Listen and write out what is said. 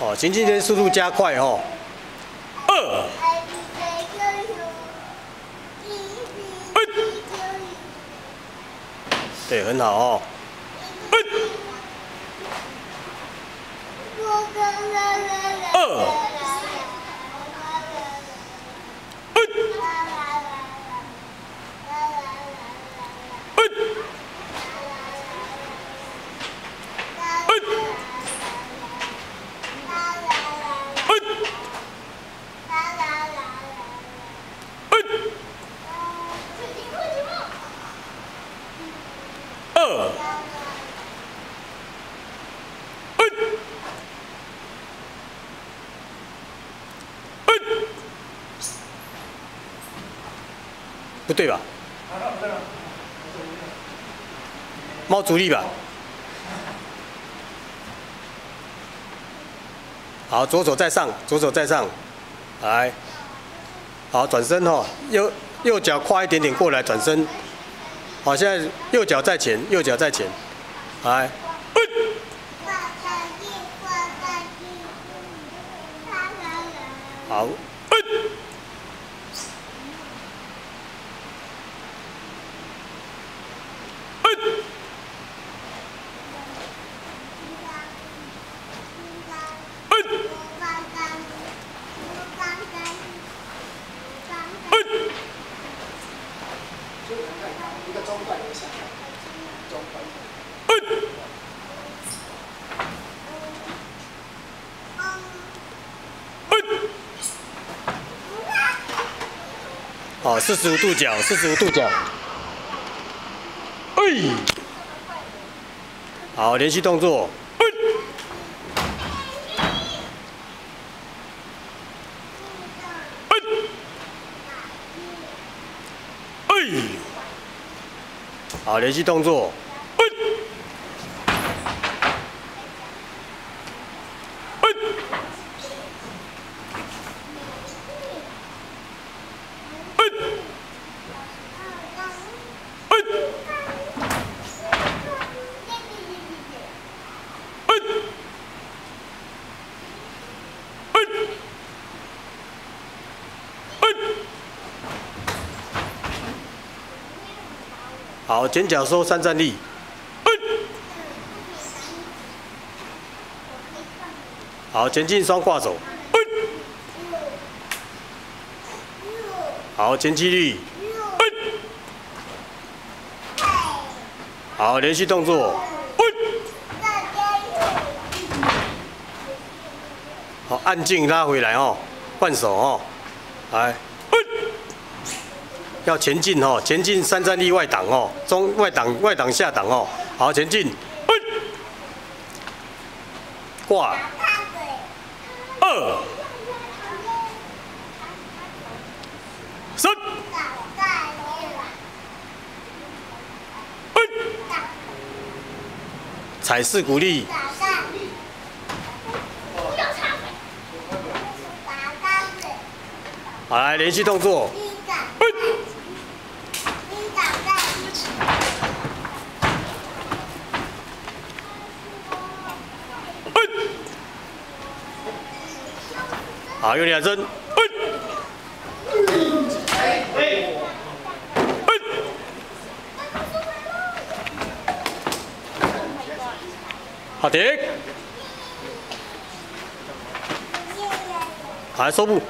哦，行进的速度加快哦。二。对，很好哦。二。二，不对吧？猫主力吧。好，左手再上，左手再上，来，好，转身哦，右右脚跨一点点过来，转身。好，现在右脚在前，右脚在前，来，好。好，四十五度角，四十五度角。哎，好，连续动作。哎，好，连续动作。好，前脚收三站立。好，前进双挂手。好，前击力。好，连续动作。好，按镜拉回来哦，换手哦，来。要前进哦，前进三站立外挡哦，中外挡外挡下挡哦，好前进，挂。二。三，踩四鼓励，好来连续动作。好，有两针。好停。还，收步。